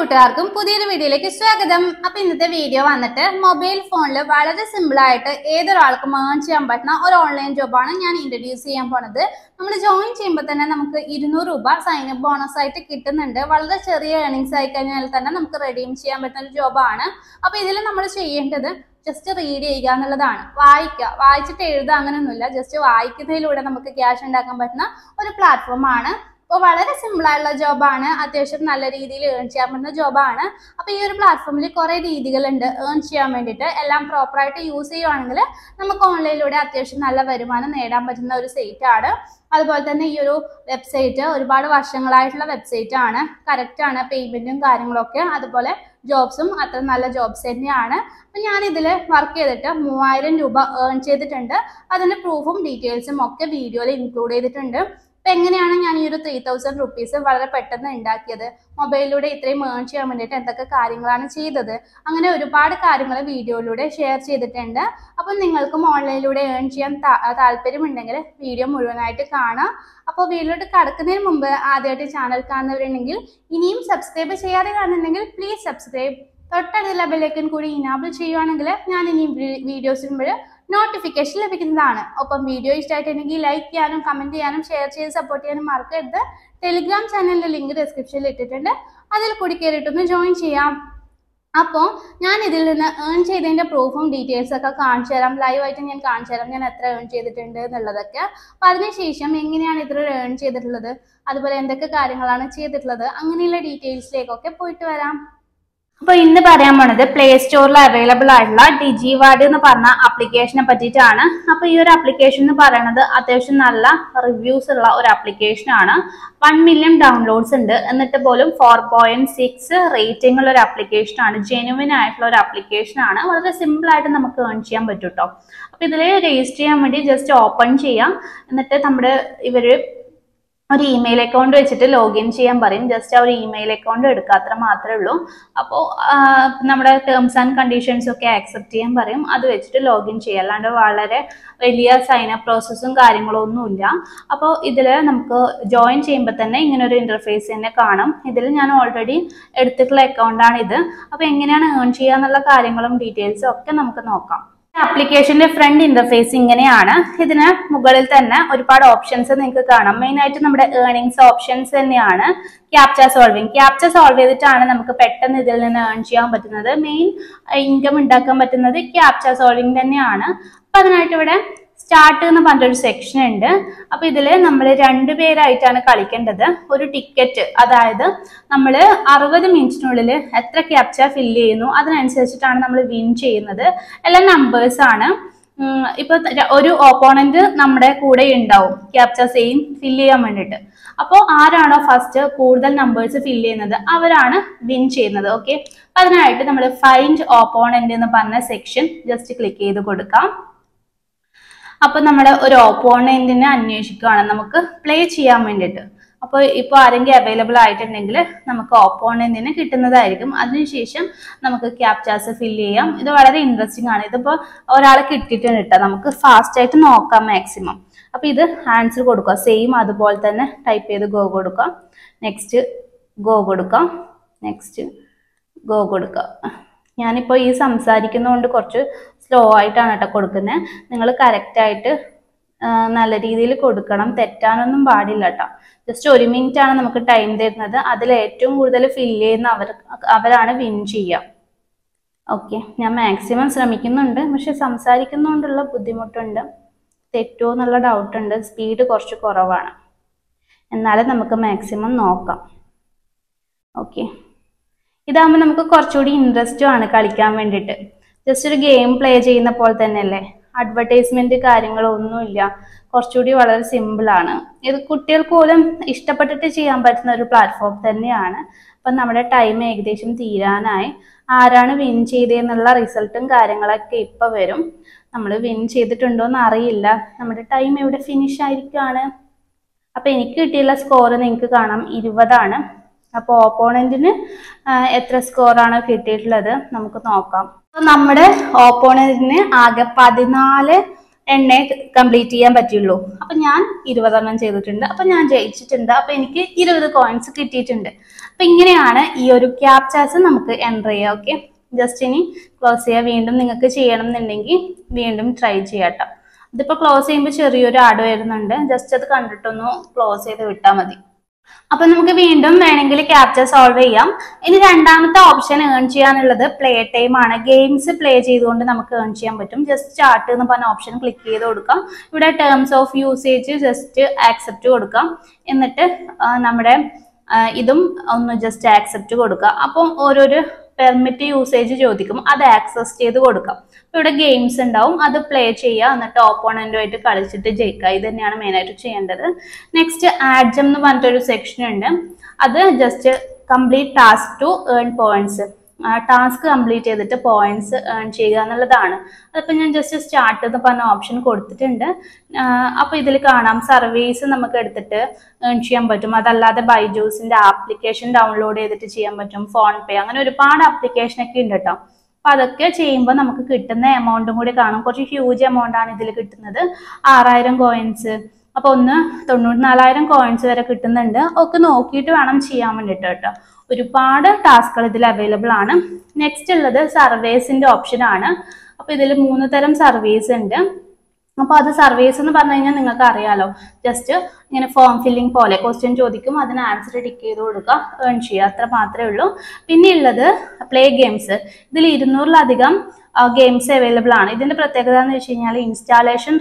കൂട്ടുകാർക്കും പുതിയൊരു വീഡിയോയിലേക്ക് സ്വാഗതം. അപ്പൊ ഇന്നത്തെ വീഡിയോ വന്നിട്ട് മൊബൈൽ ഫോണിൽ വളരെ സിമ്പിൾ ആയിട്ട് ഏതൊരാൾക്കും ഏൺ ചെയ്യാൻ പറ്റുന്ന ഒരു ഓൺലൈൻ ജോബാണ് ഞാൻ ഇൻട്രൊഡ്യൂസ് ചെയ്യാൻ പോണത്. നമ്മൾ ജോയിൻ ചെയ്യുമ്പോൾ തന്നെ നമുക്ക് ഇരുന്നൂറ് രൂപ സൈൻ അപ്പ് ബോണസ് ആയിട്ട് കിട്ടുന്നുണ്ട്. വളരെ ചെറിയ ഏണിങ്സ് ആയി കഴിഞ്ഞാൽ തന്നെ നമുക്ക് റെഡീം ചെയ്യാൻ പറ്റുന്ന ഒരു ജോബാണ് അപ്പൊ ഇതിൽ നമ്മൾ ചെയ്യേണ്ടത് ജസ്റ്റ് റീഡ് ചെയ്യുക എന്നുള്ളതാണ്. വായിക്കുക. വായിച്ചിട്ട് എഴുതുക അങ്ങനെയൊന്നുമില്ല. ജസ്റ്റ് വായിക്കുന്നതിലൂടെ നമുക്ക് ക്യാഷ് ഉണ്ടാക്കാൻ പറ്റുന്ന ഒരു പ്ലാറ്റ്ഫോമാണ് അപ്പോൾ വളരെ സിമ്പിൾ ആയിട്ടുള്ള ജോബാണ് അത്യാവശ്യം നല്ല രീതിയിൽ ഏൺ ചെയ്യാൻ പറ്റുന്ന ജോബാണ് അപ്പോൾ ഈ ഒരു പ്ലാറ്റ്ഫോമിൽ കുറേ രീതികളുണ്ട് ഏൺ ചെയ്യാൻ വേണ്ടിയിട്ട്. എല്ലാം പ്രോപ്പറായിട്ട് യൂസ് ചെയ്യുവാണെങ്കിൽ നമുക്ക് ഓൺലൈനിലൂടെ അത്യാവശ്യം നല്ല വരുമാനം നേടാൻ പറ്റുന്ന ഒരു സൈറ്റ് ആണ്. അതുപോലെ തന്നെ ഈ ഒരു വെബ്സൈറ്റ് ഒരുപാട് വർഷങ്ങളായിട്ടുള്ള വെബ്സൈറ്റ് ആണ്. കറക്റ്റ് ആണ്. പേയ്മെന്റും കാര്യങ്ങളൊക്കെ. അതുപോലെ ജോബ്സും അത്ര നല്ല ജോബ്സ് തന്നെയാണ്. അപ്പം ഞാൻ ഇതിൽ വർക്ക് ചെയ്തിട്ട് മൂവായിരം രൂപ ഏൺ ചെയ്തിട്ടുണ്ട്. അതിന്റെ പ്രൂഫും ഡീറ്റെയിൽസും ഒക്കെ വീഡിയോയിൽ ഇൻക്ലൂഡ് ചെയ്തിട്ടുണ്ട്. അപ്പം എങ്ങനെയാണ് ഞാൻ ഈ ഒരു ത്രീ തൗസൻഡ് റുപ്പീസ് വളരെ പെട്ടെന്ന് ഉണ്ടാക്കിയത്? മൊബൈലിലൂടെ ഇത്രയും ഏൺ ചെയ്യാൻ വേണ്ടിയിട്ട് എന്തൊക്കെ കാര്യങ്ങളാണ് ചെയ്തത്? അങ്ങനെ ഒരുപാട് കാര്യങ്ങൾ വീഡിയോയിലൂടെ ഷെയർ ചെയ്തിട്ടുണ്ട്. അപ്പം നിങ്ങൾക്കും ഓൺലൈനിലൂടെ ഏൺ ചെയ്യാൻ താല്പര്യമുണ്ടെങ്കിൽ വീഡിയോ മുഴുവനായിട്ട് കാണാം. അപ്പോൾ വീഡിയോയിലോട്ട് കടക്കുന്നതിന് മുമ്പ് ആദ്യമായിട്ട് ചാനൽ കാണുന്നവരുണ്ടെങ്കിൽ ഇനിയും സബ്സ്ക്രൈബ് ചെയ്യാതെ കാണുന്നുണ്ടെങ്കിൽ പ്ലീസ് സബ്സ്ക്രൈബ് തൊട്ടടുത്തുള്ള ബെല്ലൈക്കൻ കൂടി ഇനാബിൾ ചെയ്യുവാണെങ്കിൽ ഞാൻ ഇനി വീഡിയോസ് ഇടുമ്പോൾ നോട്ടിഫിക്കേഷൻ ലഭിക്കുന്നതാണ്. ഒപ്പം വീഡിയോ ഇഷ്ടമായിട്ടുണ്ടെങ്കിൽ ലൈക്ക് ചെയ്യാനും കമന്റ് ചെയ്യാനും ഷെയർ ചെയ്ത് സപ്പോർട്ട് ചെയ്യാനും മറക്കരുത്. ടെലിഗ്രാം ചാനലിന്റെ ലിങ്ക് ഡിസ്ക്രിപ്ഷനിൽ ഇട്ടിട്ടുണ്ട്. അതിൽ കൂടി കയറിയിട്ടൊന്ന് ജോയിൻ ചെയ്യാം. അപ്പോൾ ഞാൻ ഇതിൽ നിന്ന് ഏൺ ചെയ്തതിന്റെ പ്രൂഫും ഡീറ്റെയിൽസ് ഒക്കെ കാണിച്ചു തരാം. ലൈവായിട്ട് ഞാൻ കാണിച്ചു തരാം. ഞാൻ എത്ര ഏൺ ചെയ്തിട്ടുണ്ട് എന്നുള്ളതൊക്കെ. അപ്പം അതിനുശേഷം എങ്ങനെയാണ് ഇത്ര ഏൺ ചെയ്തിട്ടുള്ളത്? അതുപോലെ എന്തൊക്കെ കാര്യങ്ങളാണ് ചെയ്തിട്ടുള്ളത്? അങ്ങനെയുള്ള ഡീറ്റെയിൽസിലേക്കൊക്കെ പോയിട്ട് വരാം. അപ്പോൾ ഇന്ന് പറയാൻ പോണത് പ്ലേ സ്റ്റോറിൽ അവൈലബിൾ ആയിട്ടുള്ള ഡിജി വാർഡ് എന്ന് പറഞ്ഞ ആപ്ലിക്കേഷനെ പറ്റിയിട്ടാണ്. അപ്പൊ ഈ ഒരു ആപ്ലിക്കേഷൻ എന്ന് പറയുന്നത് അത്യാവശ്യം നല്ല റിവ്യൂസ് ഉള്ള ഒരു ആപ്ലിക്കേഷൻ ആണ്. വൺ മില്യൺ ഡൗൺലോഡ്സ് ഉണ്ട്. എന്നിട്ട് പോലും ഫോർ പോയിന്റ് സിക്സ് റേറ്റിംഗ് ഉള്ള ഒരു ആപ്ലിക്കേഷൻ ആണ്. ജെനുവിൻ ആയിട്ടുള്ള ഒരു ആപ്ലിക്കേഷൻ ആണ്. വളരെ സിമ്പിൾ ആയിട്ട് നമുക്ക് ഏൺ ചെയ്യാൻ പറ്റും കേട്ടോ അപ്പൊ ഇതിൽ രജിസ്റ്റർ ചെയ്യാൻ വേണ്ടി ജസ്റ്റ് ഓപ്പൺ ചെയ്യാം. എന്നിട്ട് നമ്മുടെ ഇവർ ഒരു ഇമെയിൽ അക്കൗണ്ട് വെച്ചിട്ട് ലോഗിൻ ചെയ്യാൻ പറയും. ജസ്റ്റ് ആ ഒരു ഇമെയിൽ അക്കൗണ്ട് എടുക്കുക അത്ര മാത്രമേ ഉള്ളൂ അപ്പോൾ നമ്മുടെ ടേംസ് ആൻഡ് കണ്ടീഷൻസ് ഒക്കെ ആക്സെപ്റ്റ് ചെയ്യാൻ പറയും. അത് വെച്ചിട്ട് ലോഗിൻ ചെയ്യുക അല്ലാണ്ട് വളരെ വലിയ സൈൻ അപ്പ് പ്രോസസ്സും കാര്യങ്ങളും ഒന്നുമില്ല അപ്പോൾ ഇതിൽ നമുക്ക് ജോയിൻ ചെയ്യുമ്പോൾ തന്നെ ഇങ്ങനെ ഒരു ഇന്റർഫേസ് തന്നെ കാണും. ഇതിൽ ഞാൻ ഓൾറെഡി എടുത്തിട്ടുള്ള അക്കൗണ്ടാണിത് അപ്പോൾ എങ്ങനെയാണ് ഏൺ ചെയ്യുക എന്നുള്ള കാര്യങ്ങളും ഡീറ്റെയിൽസും ഒക്കെ നമുക്ക് നോക്കാം. ആപ്ലിക്കേഷന്റെ ഫ്രണ്ട് ഇന്റർഫേസ് ഇങ്ങനെയാണ്. ഇതിന് മുകളിൽ തന്നെ ഒരുപാട് ഓപ്ഷൻസ് നിങ്ങൾക്ക് കാണാം. മെയിൻ ആയിട്ട് നമ്മുടെ ഏർണിങ്സ് ഓപ്ഷൻസ് തന്നെയാണ് ക്യാപ്ച സോൾവിങ് ക്യാപ്ച സോൾവ് ചെയ്തിട്ടാണ് നമുക്ക് പെട്ടെന്ന് ഇതിൽ നിന്ന് ഏൺ ചെയ്യാൻ പറ്റുന്നത്. മെയിൻ ഇൻകം ഉണ്ടാക്കാൻ പറ്റുന്നത് ക്യാപ്ച സോൾവിങ് തന്നെയാണ്. അപ്പൊ അതിനായിട്ട് ഇവിടെ സ്റ്റാർട്ട് എന്ന് പറഞ്ഞൊരു സെക്ഷൻ ഉണ്ട്. അപ്പൊ ഇതിൽ നമ്മൾ രണ്ടു പേരായിട്ടാണ് കളിക്കേണ്ടത്. ഒരു ടിക്കറ്റ് അതായത് നമ്മൾ അറുപത് മിനിറ്റിനുള്ളിൽ എത്ര ക്യാപ്ച ഫില്ല് ചെയ്യുന്നു അതിനനുസരിച്ചിട്ടാണ് നമ്മൾ വിൻ ചെയ്യുന്നത്. എല്ലാം നമ്പേഴ്സ് ആണ്. ഇപ്പൊ ഒരു ഓപ്പോണന്റ് നമ്മുടെ കൂടെ ഉണ്ടാവും. ക്യാപ്ച സെയിം ഫില്ല് ചെയ്യാൻ വേണ്ടിയിട്ട്. അപ്പോൾ ആരാണോ ഫസ്റ്റ് കൂടുതൽ നമ്പേഴ്സ് ഫില്ല് ചെയ്യുന്നത് അവരാണ് വിൻ ചെയ്യുന്നത് ഓക്കെ അതിനായിട്ട് നമ്മൾ ഫൈൻഡ് ഓപ്പോണന്റ് എന്ന് പറഞ്ഞ സെക്ഷൻ ജസ്റ്റ് ക്ലിക്ക് ചെയ്ത് കൊടുക്കാം. അപ്പൊ നമ്മൾ ഒരു ഓപ്പോണന്റിനെ അന്വേഷിക്കുകയാണ് നമുക്ക് പ്ലേ ചെയ്യാൻ വേണ്ടിയിട്ട്. അപ്പോൾ ഇപ്പോൾ ആരെങ്കിലും അവൈലബിൾ ആയിട്ടുണ്ടെങ്കിൽ നമുക്ക് ഓപ്പോണന്റിന് കിട്ടുന്നതായിരിക്കും. അതിനുശേഷം നമുക്ക് ക്യാപ്ചാസ് ഫില്ല് ചെയ്യാം. ഇത് വളരെ ഇൻട്രസ്റ്റിംഗ് ആണ്. ഇതിപ്പോൾ ഒരാളെ കിട്ടിയിട്ടുണ്ട് കേട്ടോ. നമുക്ക് ഫാസ്റ്റ് ആയിട്ട് നോക്കാം മാക്സിമം അപ്പോൾ ഇത് ആൻസർ കൊടുക്കുക. സെയിം അതുപോലെ തന്നെ ടൈപ്പ് ചെയ്ത് ഗോ കൊടുക്കാം നെക്സ്റ്റ് ഗോ കൊടുക്കാം നെക്സ്റ്റ് ഗോ കൊടുക്കുക. ഞാനിപ്പോൾ ഈ സംസാരിക്കുന്നതുകൊണ്ട് കുറച്ച് സ്ലോ ആയിട്ടാണ് കേട്ടോ കൊടുക്കുന്നത് നിങ്ങൾ കറക്റ്റായിട്ട് നല്ല രീതിയിൽ കൊടുക്കണം. തെറ്റാനൊന്നും പാടില്ല കേട്ടോ. ജസ്റ്റ് ഒരു മിനിറ്റ് ആണ് നമുക്ക് ടൈം തരുന്നത്. അതിൽ ഏറ്റവും കൂടുതൽ ഫില്ല് ചെയ്യുന്ന അവർ അവരാണ് വിൻ ചെയ്യുക. ഓക്കെ ഞാൻ മാക്സിമം ശ്രമിക്കുന്നുണ്ട്. പക്ഷെ സംസാരിക്കുന്നതുകൊണ്ടുള്ള ബുദ്ധിമുട്ടുണ്ട്. തെറ്റോ എന്നുള്ള ഡൗട്ട് ഉണ്ട്. സ്പീഡ് കുറച്ച് കുറവാണ്. എന്നാലും നമുക്ക് മാക്സിമം നോക്കാം. ഓക്കെ ഇതാകുമ്പോൾ നമുക്ക് കുറച്ചുകൂടി ഇൻട്രസ്റ്റും ആണ് കളിക്കാൻ വേണ്ടിയിട്ട്. ജസ്റ്റ് ഒരു ഗെയിം പ്ലേ ചെയ്യുന്ന പോലെ തന്നെയല്ലേ? അഡ്വർടൈസ്മെന്റ് കാര്യങ്ങളൊന്നുമില്ല. കുറച്ചുകൂടി വളരെ സിമ്പിൾ ആണ്. ഇത് കുട്ടികൾക്ക് പോലും ഇഷ്ടപ്പെട്ടിട്ട് ചെയ്യാൻ പറ്റുന്ന ഒരു പ്ലാറ്റ്ഫോം തന്നെയാണ്. അപ്പം നമ്മുടെ ടൈം ഏകദേശം തീരാനായി. ആരാണ് വിൻ ചെയ്തതെന്നുള്ള റിസൾട്ടും കാര്യങ്ങളൊക്കെ ഇപ്പോൾ വരും. നമ്മൾ വിൻ ചെയ്തിട്ടുണ്ടോ എന്ന് അറിയില്ല. നമ്മുടെ ടൈം എവിടെ ഫിനിഷ് ആയിരിക്കുകയാണ് അപ്പോൾ എനിക്ക് കിട്ടിയുള്ള സ്കോർ നിങ്ങൾക്ക് കാണാം. ഇരുപതാണ്. അപ്പോൾ ഓപ്പോണന്റിന് എത്ര സ്കോറാണ് കിട്ടിയിട്ടുള്ളത് നമുക്ക് നോക്കാം. നമ്മുടെ ഓപ്പോണന്റിന് ആകെ പതിനാല് എണ്ണ കംപ്ലീറ്റ് ചെയ്യാൻ പറ്റുള്ളൂ അപ്പൊ ഞാൻ ഇരുപതെണ്ണം ചെയ്തിട്ടുണ്ട്. അപ്പൊ ഞാൻ ജയിച്ചിട്ടുണ്ട്. അപ്പൊ എനിക്ക് ഇരുപത് കോയിൻസ് കിട്ടിയിട്ടുണ്ട്. അപ്പൊ ഇങ്ങനെയാണ് ഈ ഒരു ക്യാപ്ചാസ് നമുക്ക് എന്റർ ചെയ്യുക ഓക്കെ ജസ്റ്റ് ഇനി ക്ലോസ് ചെയ്യുക വീണ്ടും നിങ്ങൾക്ക് ചെയ്യണം എന്നുണ്ടെങ്കിൽ വീണ്ടും ട്രൈ ചെയ്യാട്ടോ. ഇതിപ്പോ ക്ലോസ് ചെയ്യുമ്പോൾ ചെറിയൊരു ആഡ് വരുന്നുണ്ട്. ജസ്റ്റ് അത് കണ്ടിട്ടൊന്ന് ക്ലോസ് ചെയ്ത് വിട്ടാൽ മതി. അപ്പൊ നമുക്ക് വീണ്ടും വേണമെങ്കിൽ ക്യാപ്ചർ സോൾവ് ചെയ്യാം. ഇനി രണ്ടാമത്തെ ഓപ്ഷൻ ഏൺ ചെയ്യാനുള്ളത് പ്ലേ ടൈം ആണ്. ഗെയിംസ് പ്ലേ ചെയ്തുകൊണ്ട് നമുക്ക് ഏൺ ചെയ്യാൻ പറ്റും. ജസ്റ്റ് ചാർട്ട് എന്ന് പറഞ്ഞ ഓപ്ഷൻ ക്ലിക്ക് ചെയ്ത് കൊടുക്കാം. ഇവിടെ terms of usage just accept കൊടുക്കാം. എന്നിട്ട് നമ്മുടെ ഇതും ഒന്ന് ജസ്റ്റ് ആക്സെപ്റ്റ് കൊടുക്കുക. അപ്പം ഓരോരോ പെർമിറ്റ് യൂസേജ് ചോദിക്കും അത് ആക്സസ് ചെയ്ത് കൊടുക്കാം. ഇവിടെ ഗെയിംസ് ഉണ്ടാവും അത് പ്ലേ ചെയ്യുക എന്നിട്ട് ഓപ്പോണന്റുമായിട്ട് കളിച്ചിട്ട് ജയിക്കുക. ഇത് തന്നെയാണ് മെയിനായിട്ട് ചെയ്യേണ്ടത്. നെക്സ്റ്റ് ആഡ്ജം എന്ന് പറഞ്ഞിട്ടൊരു സെക്ഷൻ ഉണ്ട്. അത് just complete task to earn points task complete ചെയ്തിട്ട് പോയിന്റ്സ് ഏൺ ചെയ്യുക എന്നുള്ളതാണ്. അതിപ്പോൾ ഞാൻ ജസ്റ്റ് സ്റ്റാർട്ട് എന്ന് പറഞ്ഞ ഓപ്ഷൻ കൊടുത്തിട്ടുണ്ട്. അപ്പോൾ ഇതിൽ കാണാം സർവീസ് നമുക്ക് എടുത്തിട്ട് ഏൺ ചെയ്യാൻ പറ്റും. അതല്ലാതെ ബൈജൂസിന്റെ ആപ്ലിക്കേഷൻ ഡൗൺലോഡ് ചെയ്തിട്ട് ചെയ്യാൻ പറ്റും. ഫോൺ പേ അങ്ങനെ ഒരുപാട് ആപ്ലിക്കേഷൻ ഒക്കെ ഉണ്ട് കേട്ടോ അപ്പോൾ അതൊക്കെ ചെയ്യുമ്പോൾ നമുക്ക് കിട്ടുന്ന എമൗണ്ടും കൂടി കാണും. കുറച്ച് ഹ്യൂജ് എമൗണ്ട് ആണ് ഇതിൽ കിട്ടുന്നത്. ആറായിരം കോയിൻസ് അപ്പോൾ ഒന്ന് തൊണ്ണൂറ്റി നാലായിരം കോയിൻസ് വരെ കിട്ടുന്നുണ്ട്. ഒക്കെ നോക്കിയിട്ട് വേണം ചെയ്യാൻ വേണ്ടിയിട്ട് കേട്ടോ ഒരുപാട് ടാസ്കുകൾ ഇതിൽ അവൈലബിൾ ആണ്. നെക്സ്റ്റ് ഉള്ളത് സർവേസിന്റെ ഓപ്ഷൻ ആണ്. അപ്പൊ ഇതിൽ മൂന്ന് തരം സർവീസ് ഉണ്ട്. അപ്പൊ അത് സർവീസ് എന്ന് പറഞ്ഞു കഴിഞ്ഞാൽ നിങ്ങൾക്ക് അറിയാലോ. ജസ്റ്റ് ഇങ്ങനെ ഫോം ഫില്ലിംഗ് പോലെ ക്വസ്റ്റ്യൻ ചോദിക്കും അതിന് ആൻസർ ടിക്ക് ചെയ്ത് കൊടുക്കുക ഏൺ ചെയ്യുക. അത്ര മാത്രമേ ഉള്ളൂ. പിന്നെ ഉള്ളത് പ്ലേ ഗെയിംസ് ഇതിൽ ഇരുന്നൂറിലധികം ഗെയിംസ് അവൈലബിൾ ആണ്. ഇതിന്റെ പ്രത്യേകത എന്ന് വെച്ച് കഴിഞ്ഞാൽ ഇൻസ്റ്റാളേഷൻ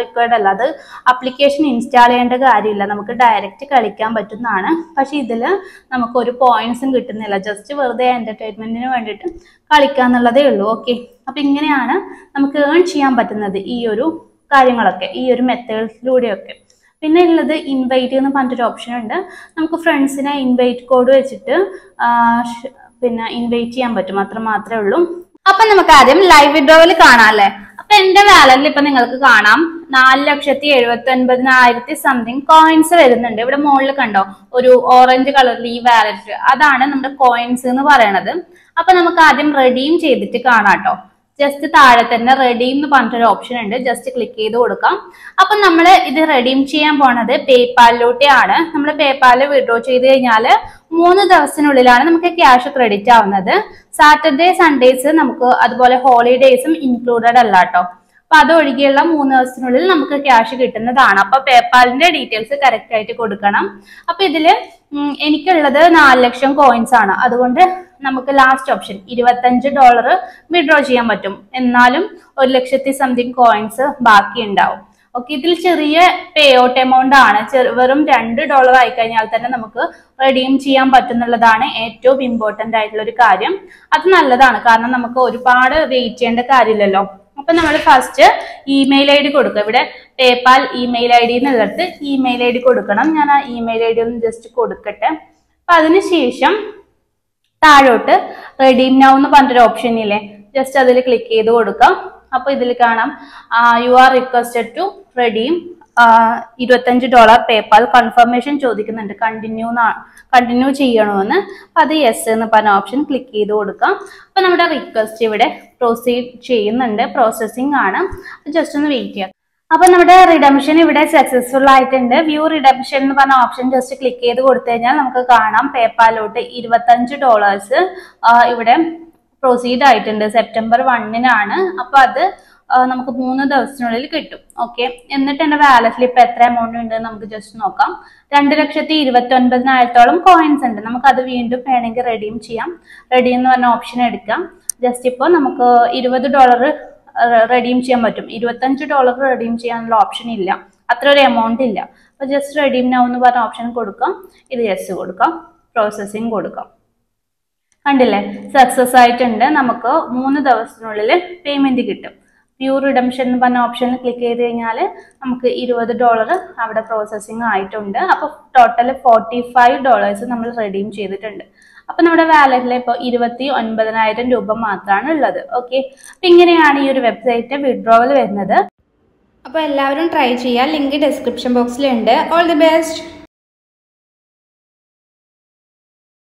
റിക്വയർഡ് അല്ല. അത് അപ്ലിക്കേഷൻ ഇൻസ്റ്റാൾ ചെയ്യേണ്ട കാര്യമില്ല. നമുക്ക് ഡയറക്റ്റ് കളിക്കാൻ പറ്റുന്നതാണ്. പക്ഷെ ഇതിൽ നമുക്ക് ഒരു പോയിന്റ്സും കിട്ടുന്നില്ല. ജസ്റ്റ് വെറുതെ എന്റർടൈൻമെന്റിന് വേണ്ടിയിട്ട് കളിക്കുക എന്നുള്ളതേ ഉള്ളൂ. ഓക്കെ അപ്പൊ ഇങ്ങനെയാണ് നമുക്ക് ഏൺ ചെയ്യാൻ പറ്റുന്നത് ഈ ഒരു കാര്യങ്ങളൊക്കെ ഈ ഒരു മെത്തേഡ്സിലൂടെയൊക്കെ പിന്നെ ഉള്ളത് ഇൻവൈറ്റ് എന്ന് പറഞ്ഞിട്ടൊരു ഓപ്ഷൻ ഉണ്ട്. നമുക്ക് ഫ്രണ്ട്സിനെ ഇൻവൈറ്റ് കോഡ് വെച്ചിട്ട് പിന്നെ ഇൻവൈറ്റ് ചെയ്യാൻ പറ്റും. അത്ര മാത്രമേ ഉള്ളൂ. അപ്പൊ നമുക്ക് ആദ്യം ലൈവ് വിഡ്രോവൽ കാണാം അല്ലേ അപ്പൊ എന്റെ വാലറ്റിൽ ഇപ്പൊ നിങ്ങൾക്ക് കാണാം. നാല് ലക്ഷത്തി എഴുപത്തി ഒൻപതിനായിരത്തി സംതിങ് കോയിൻസ് വരുന്നുണ്ട്. ഇവിടെ മുകളിൽ കണ്ടോ? ഒരു ഓറഞ്ച് കളറിൽ ഈ വാലറ്റ് അതാണ് നമ്മുടെ കോയിൻസ് എന്ന് പറയണത്. അപ്പൊ നമുക്ക് ആദ്യം റെഡീം ചെയ്തിട്ട് കാണാട്ടോ ജസ്റ്റ് താഴെ തന്നെ റെഡീം എന്ന് പറഞ്ഞിട്ടൊരു ഓപ്ഷൻ ഉണ്ട്. ജസ്റ്റ് ക്ലിക്ക് ചെയ്ത് കൊടുക്കാം. അപ്പം നമ്മൾ ഇത് റെഡീം ചെയ്യാൻ പോണത് പേപ്പാലിലൂടെയാണ് നമ്മൾ പേപ്പാലിൽ വിഡ്രോ ചെയ്ത് കഴിഞ്ഞാൽ മൂന്ന് ദിവസത്തിനുള്ളിലാണ് നമുക്ക് ക്യാഷ് ക്രെഡിറ്റ് ആവുന്നത്. സാറ്റർഡേ സൺഡേസ് നമുക്ക് അതുപോലെ ഹോളിഡേയ്സും ഇൻക്ലൂഡഡ് അല്ല കേട്ടോ അപ്പൊ അതൊഴികെയുള്ള മൂന്ന് ദിവസത്തിനുള്ളിൽ നമുക്ക് ക്യാഷ് കിട്ടുന്നതാണ്. അപ്പൊ പേപ്പാലിന്റെ ഡീറ്റെയിൽസ് കറക്റ്റ് ആയിട്ട് കൊടുക്കണം. അപ്പൊ ഇതിൽ എനിക്കുള്ളത് നാല് ലക്ഷം കോയിൻസ് ആണ്. അതുകൊണ്ട് നമുക്ക് ലാസ്റ്റ് ഓപ്ഷൻ ഇരുപത്തഞ്ച് ഡോളർ വിഡ്രോ ചെയ്യാൻ പറ്റും. എന്നാലും ഒരു ലക്ഷത്തി സംതിങ് കോയിൻസ് ബാക്കി ഉണ്ടാവും. ഓക്കെ ഇതിൽ ചെറിയ പേ ഔട്ട് എമൗണ്ട് ആണ് വെറും രണ്ട് ഡോളർ ആയി കഴിഞ്ഞാൽ തന്നെ നമുക്ക് റെഡീം ചെയ്യാൻ പറ്റുന്നുള്ളതാണ് ഏറ്റവും ഇമ്പോർട്ടന്റ് ആയിട്ടുള്ള ഒരു കാര്യം. അത് നല്ലതാണ്. കാരണം നമുക്ക് ഒരുപാട് വെയിറ്റ് ചെയ്യേണ്ട കാര്യമില്ലല്ലോ. അപ്പൊ നമ്മൾ ഫസ്റ്റ് ഇമെയിൽ ഐ ഡി കൊടുക്കുക. ഇവിടെ പേപ്പാൽ ഇമെയിൽ ഐ ഡി എന്നുള്ളത് ഇമെയിൽ ഐ ഡി കൊടുക്കണം. ഞാൻ ആ ഇമെയിൽ ഐ ഡി ഒന്ന് ജസ്റ്റ് കൊടുക്കട്ടെ. അപ്പൊ അതിനുശേഷം താഴോട്ട് റെഡീം നൗ എന്ന് പറഞ്ഞൊരു ഓപ്ഷൻ ഇല്ലേ? ജസ്റ്റ് അതിൽ ക്ലിക്ക് ചെയ്ത് കൊടുക്കാം. അപ്പൊ ഇതിൽ കാണാം you are requested to redeem ഇരുപത്തഞ്ച് ഡോളർ പേപ്പാൽ കൺഫർമേഷൻ ചോദിക്കുന്നുണ്ട്. കണ്ടിന്യൂ കണ്ടിന്യൂ ചെയ്യണമെന്ന് അപ്പം അത് യെസ് എന്ന് പറഞ്ഞ ഓപ്ഷൻ ക്ലിക്ക് ചെയ്ത് കൊടുക്കാം. അപ്പൊ നമ്മുടെ റിക്വസ്റ്റ് ഇവിടെ പ്രൊസീഡ് ചെയ്യുന്നുണ്ട്. പ്രോസസ്സിംഗ് ആണ്. ജസ്റ്റ് ഒന്ന് വെയിറ്റ് ചെയ്യാം. അപ്പൊ നമ്മുടെ റിഡംഷൻ ഇവിടെ സക്സസ്ഫുൾ ആയിട്ടുണ്ട്. വ്യൂ റിഡംഷൻ എന്ന് പറഞ്ഞ ഓപ്ഷൻ ജസ്റ്റ് ക്ലിക്ക് ചെയ്ത് കൊടുത്തു കഴിഞ്ഞാൽ നമുക്ക് കാണാം. പേപ്പാലോട്ട് ഇരുപത്തഞ്ച് ഡോളേഴ്സ് ഇവിടെ പ്രൊസീഡ് ആയിട്ടുണ്ട്. സെപ്റ്റംബർ വണ്ണിനാണ് അപ്പൊ അത് നമുക്ക് മൂന്ന് ദിവസത്തിനുള്ളിൽ കിട്ടും. ഓക്കെ എന്നിട്ട് എന്റെ വാലറ്റിൽ ഇപ്പൊ എത്ര എമൗണ്ട് ഉണ്ട് നമുക്ക് ജസ്റ്റ് നോക്കാം. രണ്ട് ലക്ഷത്തി ഇരുപത്തി ഒൻപതിനായിരത്തോളം കോയിൻസ് ഉണ്ട്. നമുക്ക് അത് വീണ്ടും വേണമെങ്കിൽ റെഡീം ചെയ്യാം. റെഡി എന്ന് പറഞ്ഞ ഓപ്ഷൻ എടുക്കാം. ജസ്റ്റ് ഇപ്പോൾ നമുക്ക് ഇരുപത് ഡോളർ റെഡീം ചെയ്യാൻ പറ്റും. ഇരുപത്തഞ്ച് ഡോളർ റെഡീം ചെയ്യാനുള്ള ഓപ്ഷൻ ഇല്ല. അത്ര ഒരു എമൗണ്ട് ഇല്ല. അപ്പൊ ജസ്റ്റ് റെഡീം നൗ എന്ന് പറഞ്ഞ ഓപ്ഷൻ കൊടുക്കാം. ഇത് യെസ് കൊടുക്കാം. പ്രോസസ്സിങ് കൊടുക്കാം. കണ്ടില്ലേ? സക്സസ് ആയിട്ടുണ്ട്. നമുക്ക് മൂന്ന് ദിവസത്തിനുള്ളിൽ പേയ്മെന്റ് കിട്ടും. പ്യൂർ റിഡംഷൻ എന്ന് പറഞ്ഞ ഓപ്ഷനിൽ ക്ലിക്ക് ചെയ്ത് കഴിഞ്ഞാൽ നമുക്ക് ഇരുപത് ഡോളർ അവിടെ പ്രോസസ്സിങ് ആയിട്ടുണ്ട്. അപ്പോൾ ടോട്ടൽ ഫോർട്ടി ഫൈവ് ഡോളേഴ്സ് നമ്മൾ റെഡീം ചെയ്തിട്ടുണ്ട്. അപ്പൊ നമ്മുടെ വാലറ്റിൽ ഇപ്പോൾ ഇരുപത്തി ഒൻപതിനായിരം രൂപ മാത്രമാണ് ഉള്ളത്. ഓക്കെ അപ്പൊ ഇങ്ങനെയാണ് ഈ ഒരു വെബ്സൈറ്റ് വിഡ്രോവൽ വരുന്നത്. അപ്പോൾ എല്ലാവരും ട്രൈ ചെയ്യുക ലിങ്ക് ഡിസ്ക്രിപ്ഷൻ ബോക്സിലുണ്ട് ഓൾ ദി ബെസ്റ്റ്